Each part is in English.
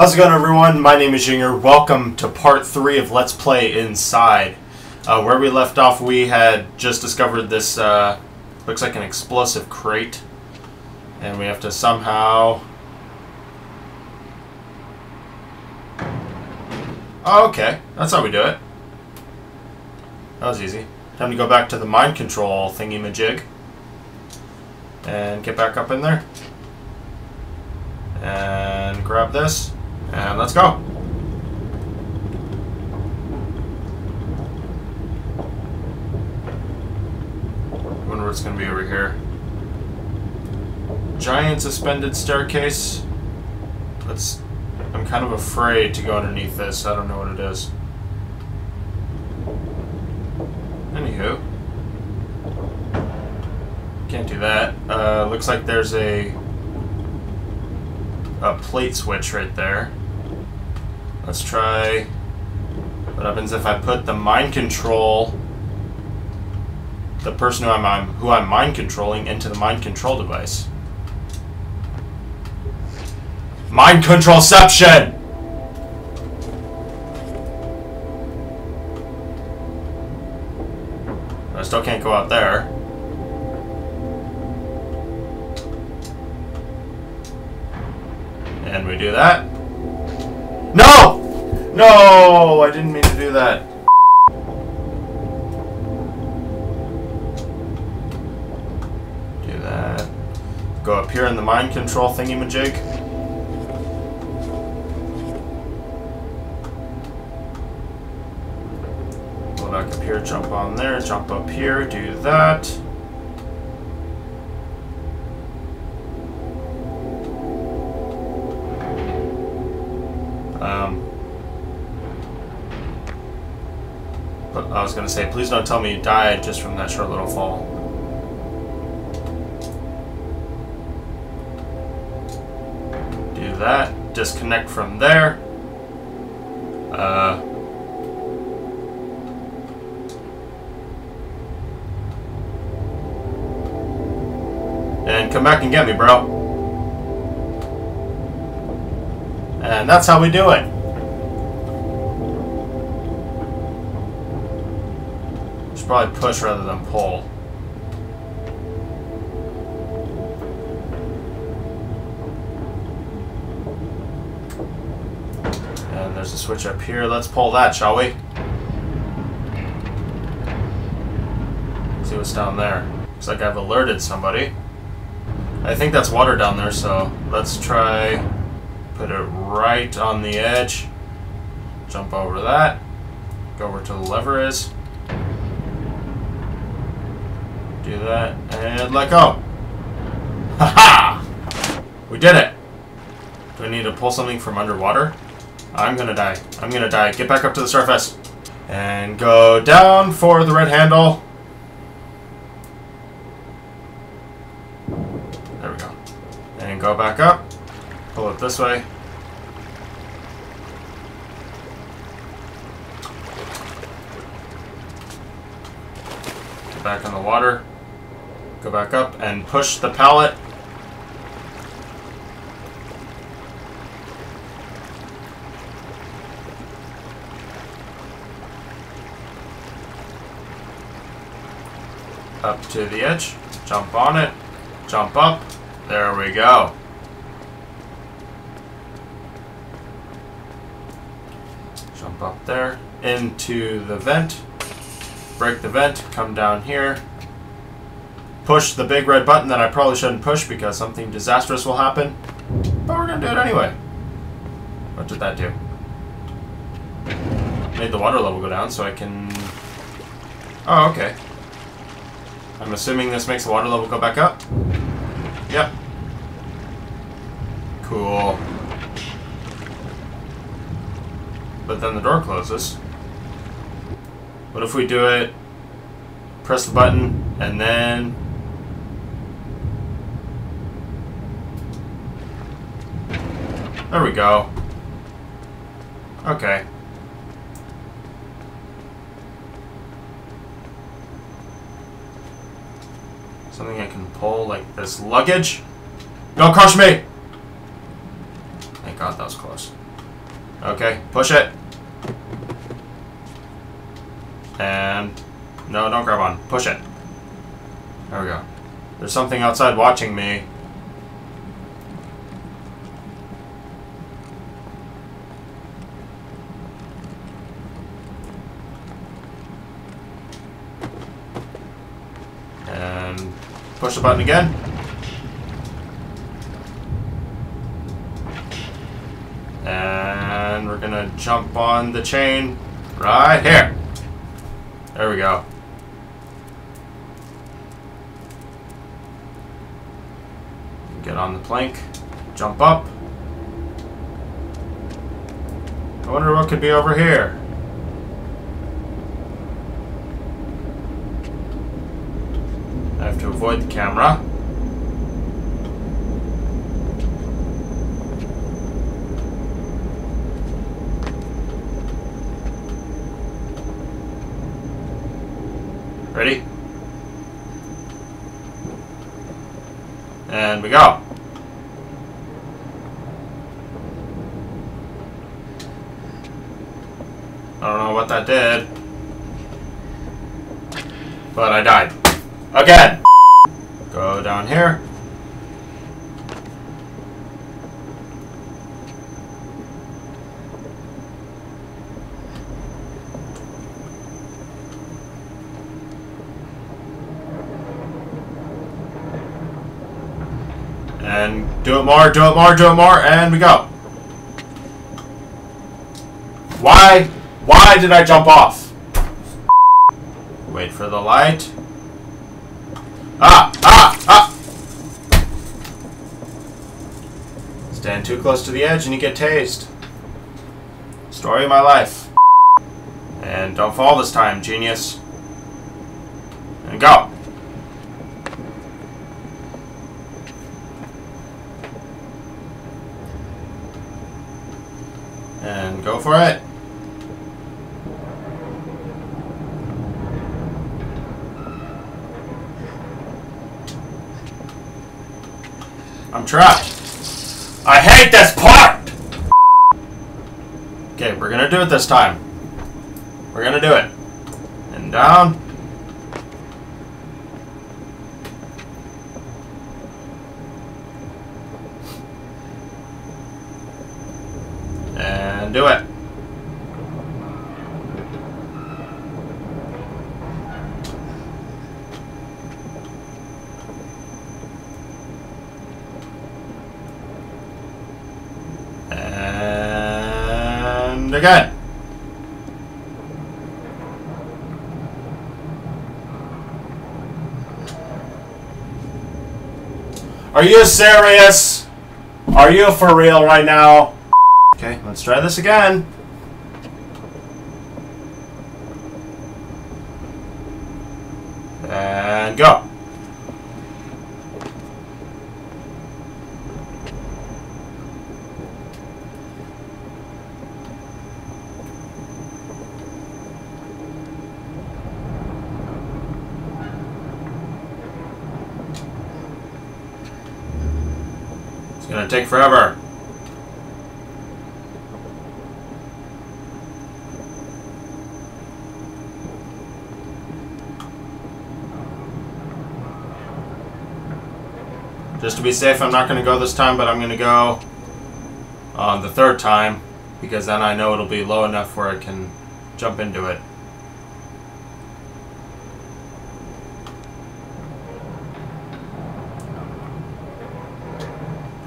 How's it going, everyone? My name is Y1NGER. Welcome to part three of Let's Play Inside. Uh, where we left off, we had just discovered this, uh, looks like an explosive crate. And we have to somehow... Oh, okay. That's how we do it. That was easy. Time to go back to the mind control thingy-majig. And get back up in there. And grab this. And let's go. Wonder what's gonna be over here. Giant suspended staircase. Let's. I'm kind of afraid to go underneath this. I don't know what it is. Anywho. Can't do that. Uh, looks like there's a a plate switch right there. Let's try what happens if I put the mind control the person who I'm, I'm who I'm mind controlling into the mind control device. Mind controlception! I still can't go out there. And we do that. No! I didn't mean to do that. Do that. Go up here in the mind control thingy-majig. Go back up here, jump on there, jump up here, do that. I was gonna say, please don't tell me you died just from that short little fall. Do that. Disconnect from there. Uh. And come back and get me, bro. And that's how we do it. Probably push rather than pull. And there's a switch up here. Let's pull that, shall we? See what's down there. Looks like I've alerted somebody. I think that's water down there, so let's try put it right on the edge. Jump over that. Go over to the lever is. Do that and let go. Haha! -ha! We did it. Do I need to pull something from underwater? I'm gonna die. I'm gonna die. Get back up to the surface. And go down for the red handle. There we go. And go back up. Pull it this way. Get back in the water. Go back up and push the pallet. Up to the edge. Jump on it. Jump up. There we go. Jump up there, into the vent, break the vent, come down here, push the big red button that I probably shouldn't push because something disastrous will happen, but we're to do it anyway. What did that do? Made the water level go down so I can... Oh, okay. I'm assuming this makes the water level go back up? Yep. Cool. but then the door closes. What if we do it, press the button, and then... There we go. Okay. Something I can pull, like this luggage? Don't crush me! Thank God that was close. Okay, push it. And no, don't grab on. Push it. There we go. There's something outside watching me. And push the button again. And we're gonna jump on the chain right here. There we go. Get on the plank, jump up. I wonder what could be over here. I have to avoid the camera. Ready? And we go. I don't know what that did. But I died. Again! Go down here. And do it more, do it more, do it more, and we go. Why? Why did I jump off? Wait for the light. Stand too close to the edge and you get tased. Story of my life. And don't fall this time, genius. And go. And go for it. I'm trapped. I hate this part! Okay, we're gonna do it this time. We're gonna do it. And down. And do it. And again. Are you serious? Are you for real right now? Okay, let's try this again. And go. Gonna take forever. Just to be safe, I'm not to go this time, but I'm to go uh, the third time because then I know it'll be low enough where I can jump into it.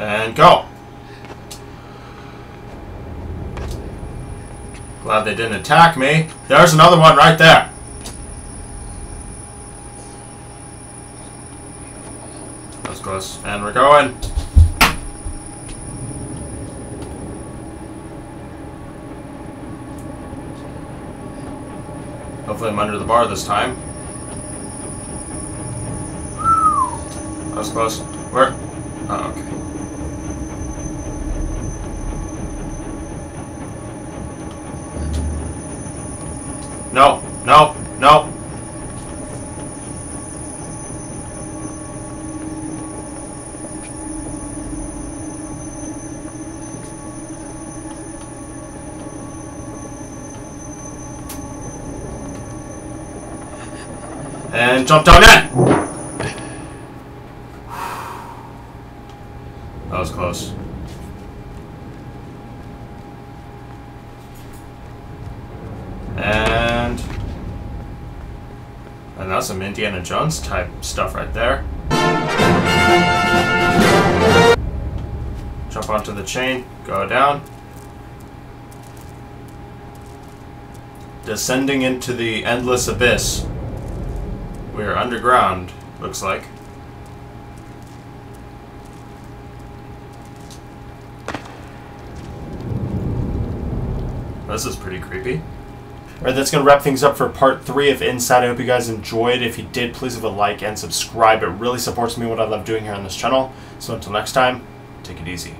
And go! Glad they didn't attack me. There's another one right there. That's close. And we're going. Hopefully I'm under the bar this time. That was close. Where? Oh, okay. No, no, no. And jump down that. That was close. Some Indiana Jones type stuff right there. Jump onto the chain, go down. Descending into the endless abyss. We're underground, looks like. This is pretty creepy. Alright, that's going to wrap things up for part three of Inside. I hope you guys enjoyed. If you did, please leave a like and subscribe. It really supports me what I love doing here on this channel. So until next time, take it easy.